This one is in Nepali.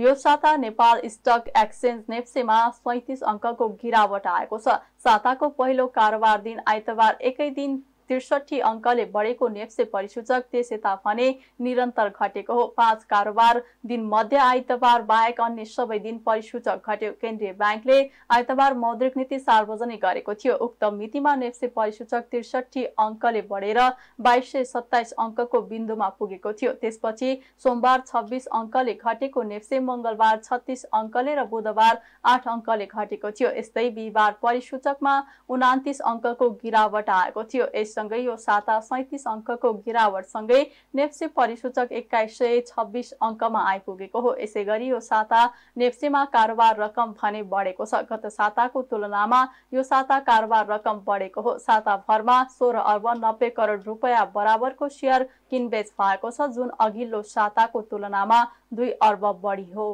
यो साता नेपाल स्टक एक्सचेन्ज नेप्सेमा सैतिस अङ्कको गिरावट आएको छ। साताको पहिलो कारोबार दिन आइतबार एकै दिन त्रिसठी अङ्कले बढेको नेप्से परिसूचक त्यस यता भने निरन्तर घटेको हो। पाँच कारोबार दिन मध्य आइतबार बाहेक अन्य सबै दिन परिसूचक घट्यो। केन्द्रीय ब्याङ्कले आइतबार मौद्रिक नीति सार्वजनिक गरेको थियो। उक्त मितिमा नेप्से परिसूचक त्रिसठी अङ्कले बढेर बाइस सय सत्ताइस अङ्कको बिन्दुमा पुगेको थियो। त्यसपछि सोमबार छब्बिस अङ्कले घटेको नेप्से मङ्गलबार छत्तिस अङ्कले र बुधबार आठ अङ्कले घटेको थियो। यस्तै बिहिबार परिसूचकमा उनातिस अङ्कको गिरावट आएको थियो। यस यो साता सैतिस अङ्कको गिरावटसँगै नेप्से परिसूचक एक्काइस सय छब्बिस अङ्कमा आइपुगेको हो। यसै गरी यो साता नेप्सेमा कारोबार रकम भने बढेको छ। गत साताको तुलनामा यो साता कारोबार रकम बढेको हो। साताभरमा सोह्र अर्ब नब्बे करोड रुपियाँ बराबरको सेयर किनबेच भएको छ। जुन अघिल्लो साताको तुलनामा दुई अर्ब बढी हो।